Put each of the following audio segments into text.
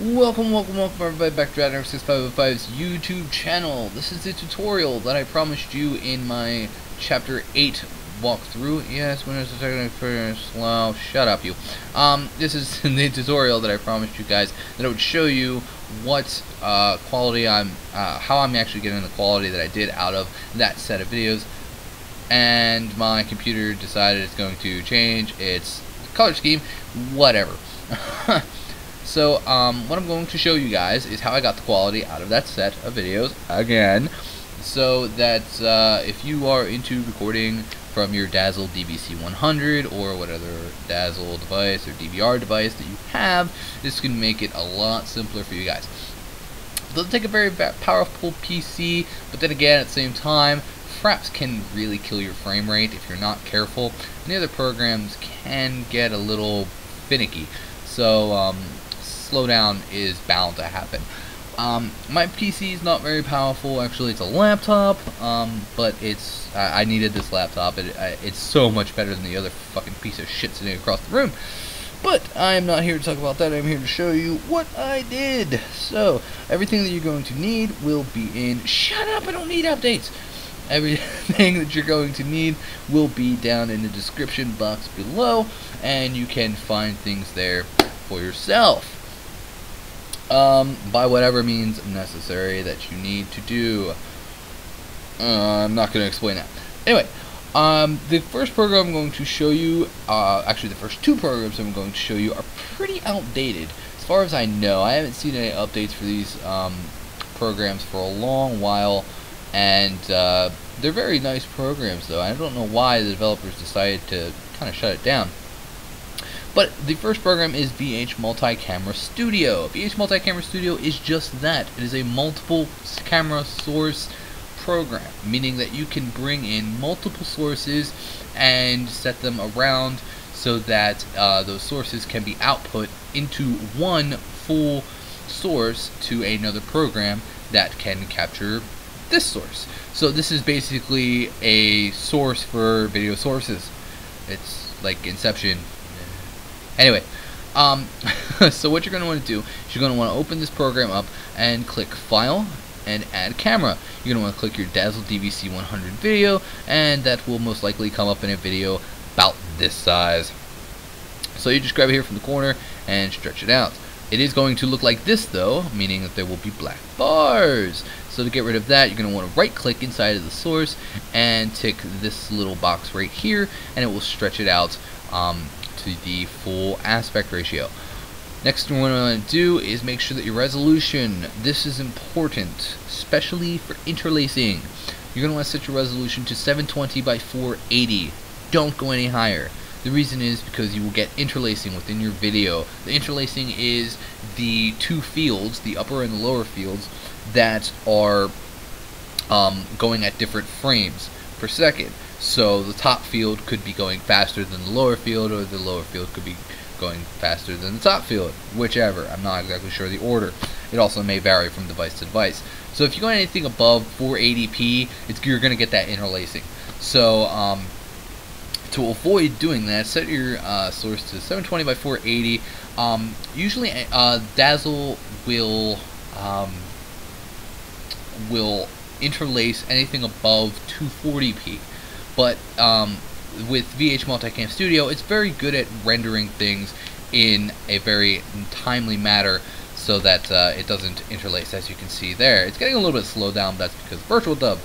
Welcome, welcome, welcome everybody back to Dragonhart6505's YouTube channel. This is the tutorial that I promised you in my Chapter 8 walkthrough. Yes, when is the second experience? Slow. Shut up, you. Um, this is the tutorial that I promised you guys that I would show you what uh, quality I'm, uh, how I'm actually getting the quality that I did out of that set of videos. And my computer decided it's going to change its color scheme. Whatever. So, um, what I'm going to show you guys is how I got the quality out of that set of videos again, so that uh, if you are into recording from your Dazzle DVC100 or whatever Dazzle device or DVR device that you have, this can make it a lot simpler for you guys. It doesn't take a very powerful PC, but then again, at the same time, Fraps can really kill your frame rate if you're not careful, and the other programs can get a little finicky. So, um, slowdown is bound to happen. Um, my PC is not very powerful. Actually, it's a laptop, um, but it's I, I needed this laptop. It, I, it's so much better than the other fucking piece of shit sitting across the room. But I am not here to talk about that. I'm here to show you what I did. So everything that you're going to need will be in. Shut up! I don't need updates. Everything that you're going to need will be down in the description box below, and you can find things there for yourself um, by whatever means necessary that you need to do. Uh, I'm not going to explain that. Anyway, um, the first program I'm going to show you, uh, actually the first two programs I'm going to show you are pretty outdated. As far as I know, I haven't seen any updates for these um, programs for a long while, and uh, they're very nice programs though. I don't know why the developers decided to kind of shut it down. But the first program is VH Multi-Camera Studio. VH Multi-Camera Studio is just that. It is a multiple camera source program, meaning that you can bring in multiple sources and set them around so that uh, those sources can be output into one full source to another program that can capture this source. So this is basically a source for video sources. It's like Inception Anyway, um, so what you're going to want to do is you're going to want to open this program up and click File and Add Camera. You're going to want to click your Dazzle DVC 100 video, and that will most likely come up in a video about this size. So you just grab it here from the corner and stretch it out. It is going to look like this though, meaning that there will be black bars. So to get rid of that, you're going to want to right click inside of the source and tick this little box right here, and it will stretch it out um, to the full aspect ratio. Next thing we want to do is make sure that your resolution, this is important, especially for interlacing. You're going to want to set your resolution to 720 by 480. Don't go any higher. The reason is because you will get interlacing within your video. The interlacing is the two fields, the upper and the lower fields, that are um, going at different frames per second. So the top field could be going faster than the lower field, or the lower field could be going faster than the top field, whichever. I'm not exactly sure the order. It also may vary from device to device. So if you go anything above 480p, you're going to get that interlacing. So um, to avoid doing that, set your uh, source to 720 by 480. Um, usually, uh, Dazzle will um, will interlace anything above 240p. But um, with VH Multicam Studio, it's very good at rendering things in a very timely manner so that uh, it doesn't interlace as you can see there. It's getting a little bit slowed down, but that's because VirtualDub,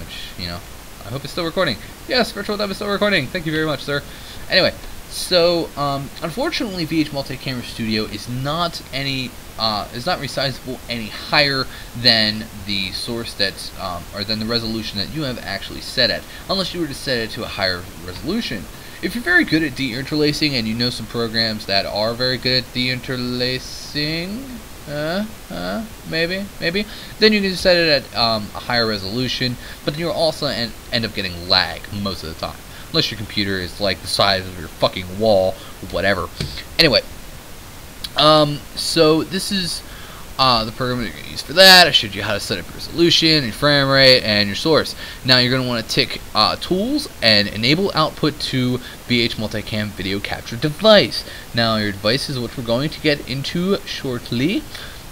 which, you know, I hope it's still recording. Yes, VirtualDub is still recording. Thank you very much, sir. Anyway, so, um, unfortunately, VH Multi-Camera Studio is not any uh, is not resizable any higher than the source that's um, or than the resolution that you have actually set at, unless you were to set it to a higher resolution. If you're very good at deinterlacing and you know some programs that are very good at deinterlacing, uh, uh, maybe, maybe, then you can set it at um, a higher resolution, but then you'll also end, end up getting lag most of the time unless your computer is like the size of your fucking wall, whatever. Anyway, um, so this is uh, the program you're going to use for that. I showed you how to set up your resolution, your frame rate, and your source. Now you're going to want to tick uh, Tools and Enable Output to VH Multicam Video Capture Device. Now your device is what we're going to get into shortly,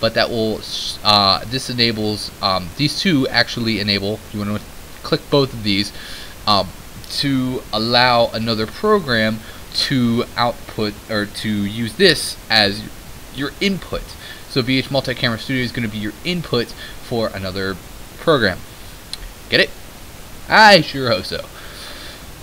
but that will uh, this enables um, these two actually enable. You want to click both of these um, to allow another program to output or to use this as your input. So VH Multi-Camera Studio is going to be your input for another program. Get it? I sure hope so.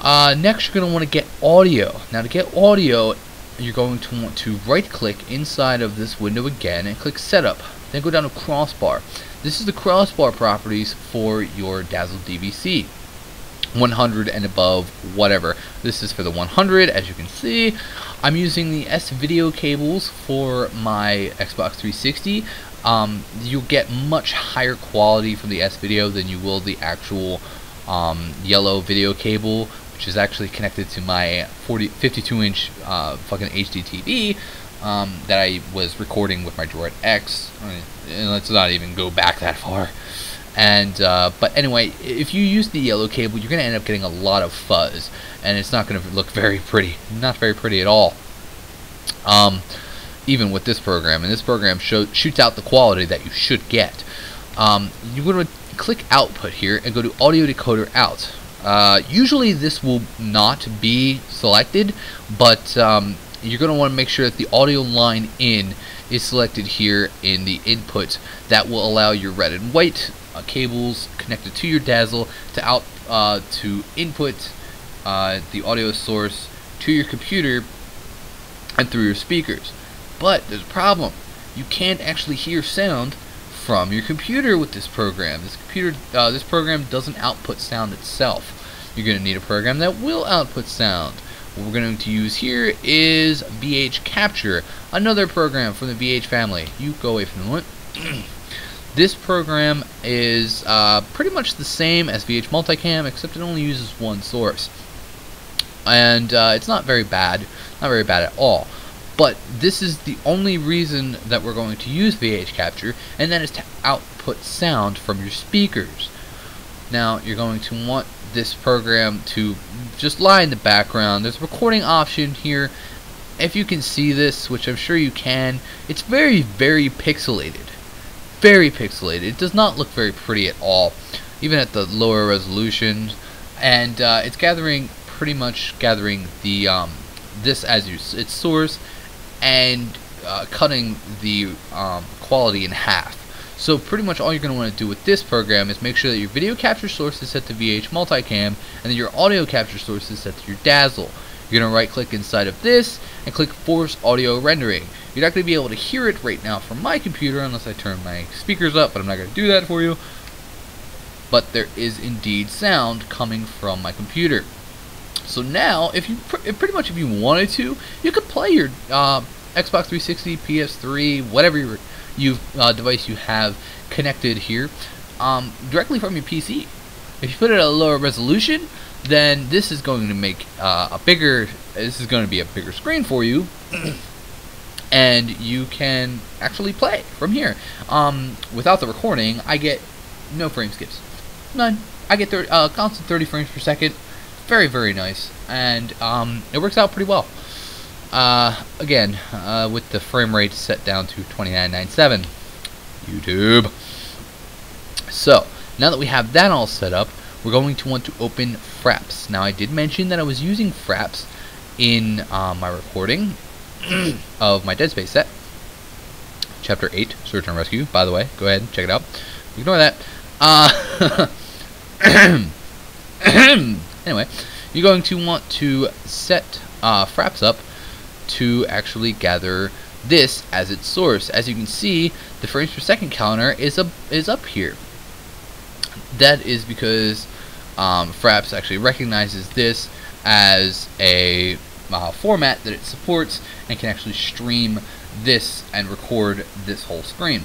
Uh, next, you're going to want to get audio. Now, to get audio, you're going to want to right-click inside of this window again and click Setup. Then go down to Crossbar. This is the crossbar properties for your Dazzle DVC. 100 and above, whatever. This is for the 100, as you can see. I'm using the S-Video cables for my Xbox 360. Um, you'll get much higher quality from the S-Video than you will the actual um, yellow video cable, which is actually connected to my 40, 52-inch uh, fucking HD TV um, that I was recording with my Droid X. I mean, let's not even go back that far. And uh, but anyway, if you use the yellow cable, you're going to end up getting a lot of fuzz, and it's not going to look very pretty. Not very pretty at all. Um, even with this program, and this program show, shoots out the quality that you should get. Um, you're going to click Output here and go to Audio Decoder Out. Uh, usually this will not be selected, but um, you're going to want to make sure that the audio line in is selected here in the input. That will allow your red and white uh, cables connected to your Dazzle to out uh, to input uh, the audio source to your computer and through your speakers. But there's a problem. You can't actually hear sound from your computer with this program. This computer, uh, this program doesn't output sound itself. You're going to need a program that will output sound. What we're going to use here is VH Capture, another program from the VH family. You go away from the one. This program is uh, pretty much the same as VH Multicam, except it only uses one source. And uh, it's not very bad, not very bad at all. But this is the only reason that we're going to use VH Capture, and that is to output sound from your speakers. Now, you're going to want this program to just lie in the background. There's a recording option here. If you can see this, which I'm sure you can, it's very, very pixelated very pixelated. It does not look very pretty at all, even at the lower resolutions. And uh, it's gathering pretty much gathering the um, this as you, its source and uh, cutting the um, quality in half. So pretty much all you're going to want to do with this program is make sure that your video capture source is set to VH Multicam and then your audio capture source is set to your Dazzle. You're going to right click inside of this and click Force Audio Rendering. You're not going to be able to hear it right now from my computer unless I turn my speakers up, but I'm not going to do that for you. But there is indeed sound coming from my computer. So now, if you pr pretty much if you wanted to, you could play your uh, Xbox 360, PS3, whatever your you uh, device you have connected here, um, directly from your PC. If you put it at a lower resolution, then this is going to make uh, a bigger. This is going to be a bigger screen for you. and you can actually play from here. Um, without the recording, I get no frame skips. None. I get thir uh, constant 30 frames per second. Very, very nice. And um, it works out pretty well. Uh, again, uh, with the frame rate set down to 2997. YouTube. So, now that we have that all set up, we're going to want to open Fraps. Now, I did mention that I was using Fraps in uh, my recording, of my Dead Space set. Chapter 8, Search and Rescue, by the way. Go ahead and check it out. Ignore that. Uh, anyway, you're going to want to set uh, Fraps up to actually gather this as its source. As you can see, the frames per second counter is up is up here. That is because um, Fraps actually recognizes this as a uh, format that it supports and can actually stream this and record this whole screen.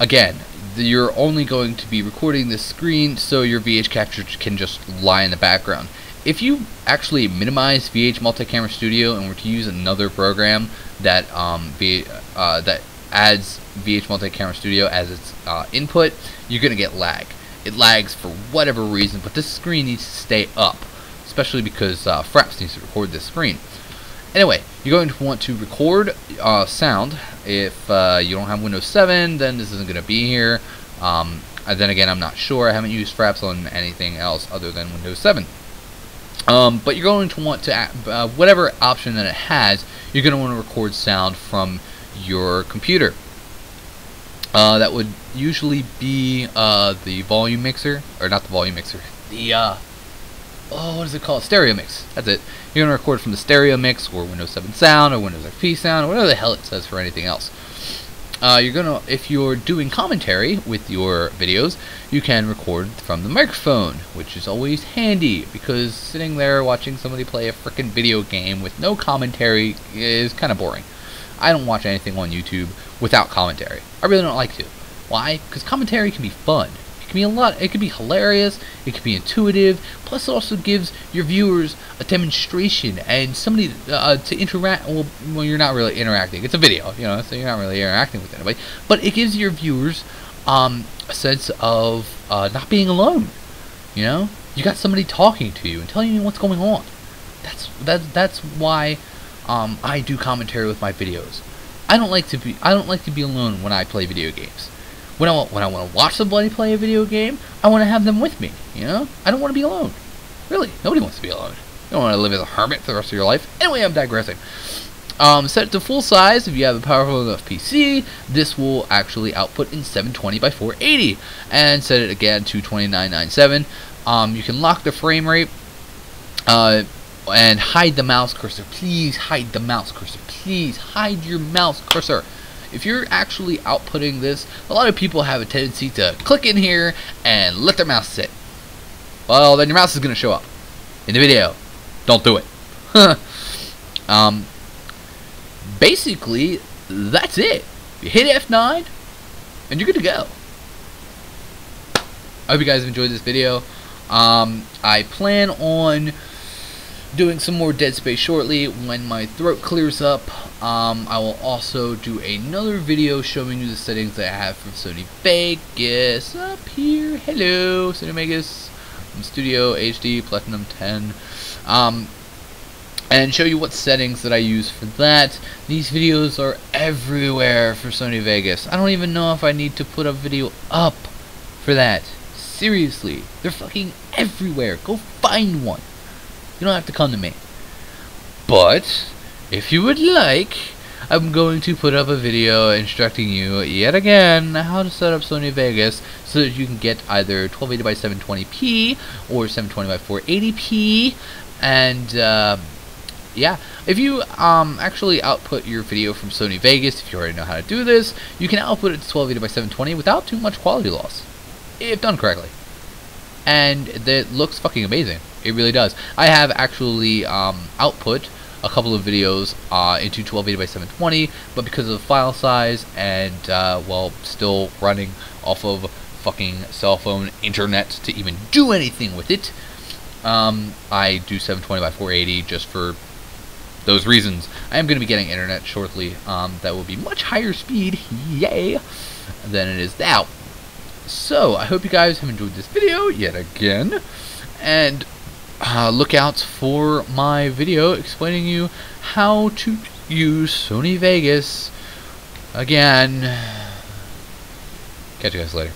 Again, you're only going to be recording this screen so your VH capture can just lie in the background. If you actually minimize VH Multi-Camera Studio and were to use another program that um, v, uh, that adds VH Multi-Camera Studio as its uh, input, you're going to get lag. It lags for whatever reason, but this screen needs to stay up, especially because uh, Fraps needs to record this screen. Anyway, you're going to want to record uh, sound. If uh, you don't have Windows 7, then this isn't going to be here. Um, and then again, I'm not sure. I haven't used Fraps on anything else other than Windows 7. Um, but you're going to want to, uh, whatever option that it has, you're going to want to record sound from your computer. Uh, that would usually be uh, the volume mixer, or not the volume mixer, the, uh, oh, what is it called? Stereo mix. That's it. You're going to record from the stereo mix, or Windows 7 sound, or Windows XP sound, or whatever the hell it says for anything else. Uh, you're gonna, if you're doing commentary with your videos, you can record from the microphone, which is always handy because sitting there watching somebody play a freaking video game with no commentary is kind of boring. I don't watch anything on YouTube without commentary. I really don't like to. Why? Because commentary can be fun. It can be a lot. It can be hilarious. It can be intuitive. Plus, it also gives your viewers a demonstration and somebody uh, to interact. Well, well, you're not really interacting. It's a video, you know, so you're not really interacting with anybody. But it gives your viewers um, a sense of uh, not being alone. You know, you got somebody talking to you and telling you what's going on. That's that. That's why um, I do commentary with my videos. I don't like to be I don't like to be alone when I play video games. When I when I want to watch somebody play a video game, I want to have them with me. You know, I don't want to be alone. Really, nobody wants to be alone. You don't want to live as a hermit for the rest of your life. Anyway, I'm digressing. Um, set it to full size if you have a powerful enough PC. This will actually output in 720 by 480, and set it again to 2997. Um, you can lock the frame rate. Uh, and hide the mouse cursor. Please hide the mouse cursor. Please hide your mouse cursor. If you're actually outputting this, a lot of people have a tendency to click in here and let their mouse sit. Well, then your mouse is going to show up in the video. Don't do it. um, basically, that's it. You hit F9, and you're good to go. I hope you guys enjoyed this video. Um, I plan on doing some more Dead Space shortly when my throat clears up. Um, I will also do another video showing you the settings that I have for Sony Vegas up here. Hello, Sony Vegas Studio HD Platinum 10. Um, and show you what settings that I use for that. These videos are everywhere for Sony Vegas. I don't even know if I need to put a video up for that. Seriously, they're fucking everywhere. Go find one. You don't have to come to me. But, if you would like, I'm going to put up a video instructing you, yet again, how to set up Sony Vegas so that you can get either 1280 by 720p or 720 by 480p. And, uh, yeah, if you um, actually output your video from Sony Vegas, if you already know how to do this, you can output it to 1280 by 720 without too much quality loss, if done correctly. And it looks fucking amazing. It really does. I have actually um, output a couple of videos uh, into 1280 by 720, but because of the file size and, uh, well, still running off of fucking cell phone internet to even do anything with it, um, I do 720 by 480 just for those reasons. I am going to be getting internet shortly um, that will be much higher speed, yay, than it is now. So, I hope you guys have enjoyed this video yet again, and uh, look out for my video explaining you how to use Sony Vegas again. Catch you guys later.